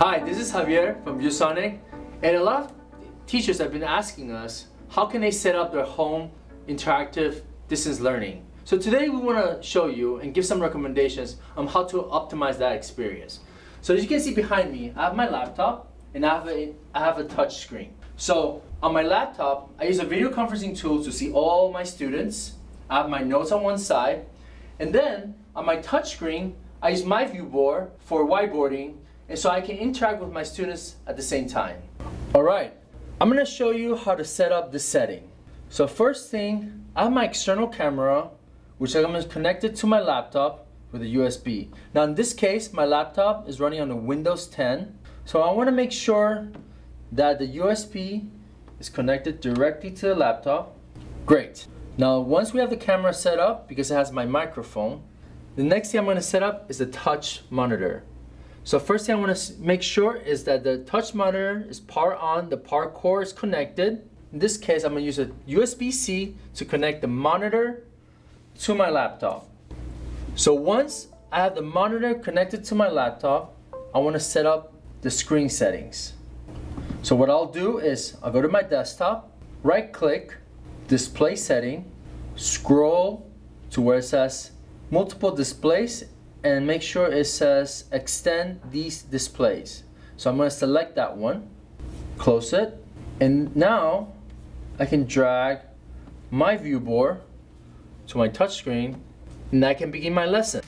Hi, this is Javier from ViewSonic, and a lot of teachers have been asking us how can they set up their home interactive distance learning. So today we want to show you and give some recommendations on how to optimize that experience. So as you can see behind me, I have my laptop and I have a, I have a touch screen. So on my laptop, I use a video conferencing tool to see all my students. I have my notes on one side. And then on my touch screen, I use myViewBoard for whiteboarding and so I can interact with my students at the same time. All right, I'm gonna show you how to set up the setting. So first thing, I have my external camera, which I'm gonna connect it to my laptop with a USB. Now in this case, my laptop is running on a Windows 10. So I wanna make sure that the USB is connected directly to the laptop. Great. Now once we have the camera set up, because it has my microphone, the next thing I'm gonna set up is the touch monitor. So first thing I want to make sure is that the touch monitor is power on, the power cord is connected. In this case, I'm going to use a USB-C to connect the monitor to my laptop. So once I have the monitor connected to my laptop, I want to set up the screen settings. So what I'll do is I'll go to my desktop, right click, display setting, scroll to where it says multiple displays and make sure it says extend these displays. So I'm going to select that one, close it, and now I can drag myViewBoard to my touchscreen and I can begin my lesson.